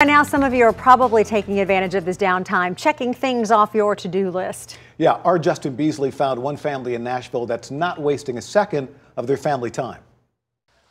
By now, some of you are probably taking advantage of this downtime, checking things off your to-do list. Yeah, our Justin Beasley found one family in Nashville that's not wasting a second of their family time.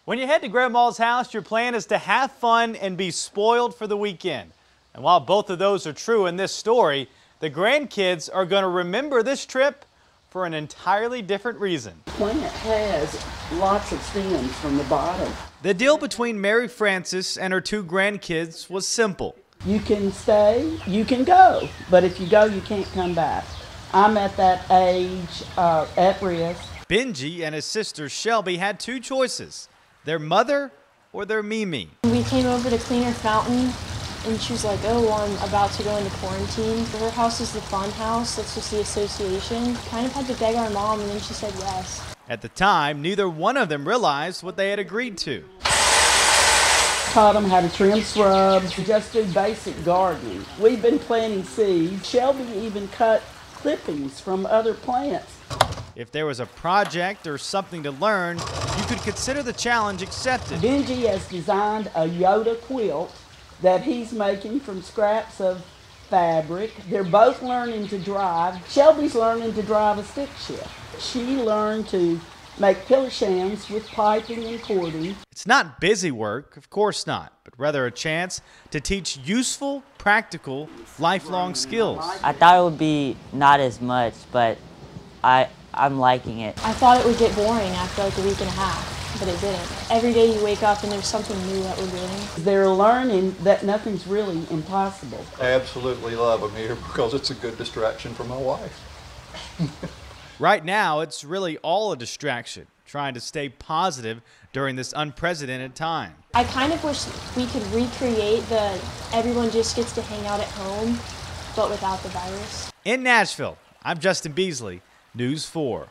When you head to Grandma's house, your plan is to have fun and be spoiled for the weekend. And while both of those are true in this story, the grandkids are going to remember this trip for an entirely different reason. plant has lots of stems from the bottom. The deal between Mary Frances and her two grandkids was simple. You can stay, you can go, but if you go, you can't come back. I'm at that age uh, at risk. Benji and his sister Shelby had two choices their mother or their Mimi. We came over to clean her fountain, and she was like, "Oh, well, I'm about to go into quarantine." Her house is the fun house. That's just the association. Kind of had to beg our mom, and then she said yes. At the time, neither one of them realized what they had agreed to. Taught them how to trim shrubs, just do basic gardening. We've been planting seeds. Shelby even cut clippings from other plants. If there was a project or something to learn, you could consider the challenge accepted. Benji has designed a Yoda quilt that he's making from scraps of fabric. They're both learning to drive. Shelby's learning to drive a stick shift. She learned to make pillow shams with piping and cording. It's not busy work, of course not, but rather a chance to teach useful, practical, lifelong skills. I thought it would be not as much, but I I'm liking it. I thought it would get boring after like a week and a half, but it didn't. Every day you wake up and there's something new that we're doing. They're learning that nothing's really impossible. I absolutely love them here because it's a good distraction for my wife. Right now, it's really all a distraction, trying to stay positive during this unprecedented time. I kind of wish we could recreate the everyone just gets to hang out at home, but without the virus. In Nashville, I'm Justin Beasley, News 4.